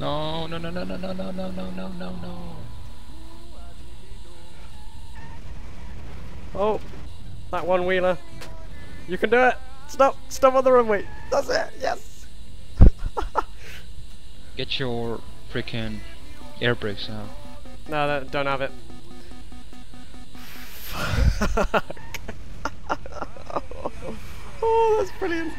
No, no, no, no, no, no, no, no, no, no, no, no. Oh, that one wheeler. You can do it. Stop. Stop on the runway. That's it. Yes. Get your freaking air brakes out. no, that, don't have it. oh, that's brilliant.